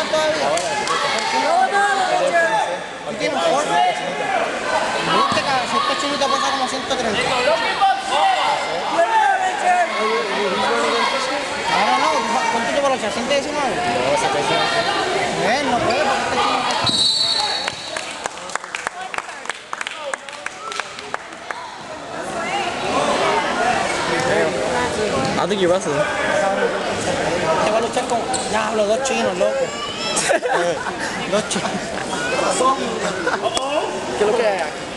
están todavía? No, no, no. tiene un chinito pesa como 130. Ahora no, ¿cuánto No, no este. I think you're wrestling. Te va a luchar con... Ya, los dos chinos, loco. 네. Noche. Son. ¿Qué es lo que hay aquí?